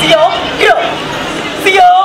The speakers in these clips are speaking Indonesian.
See you. Get up. See you.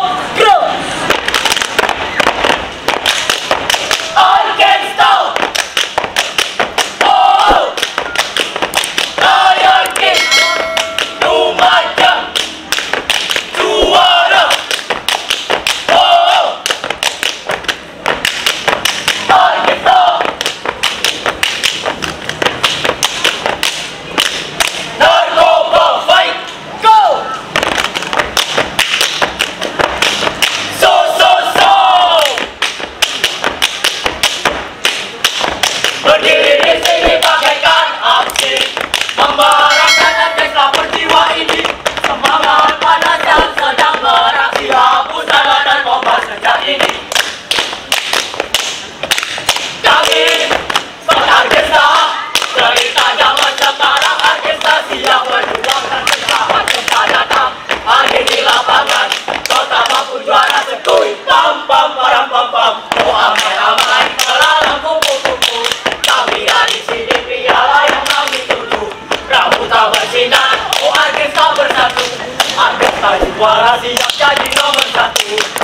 Walau siap jadi nomor satu.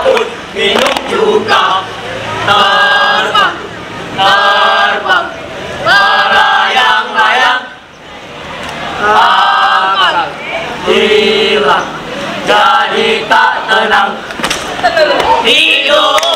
sahur minum juga. Terbang terbang melayang-layang akan hilang jadi tak tenang. Hidup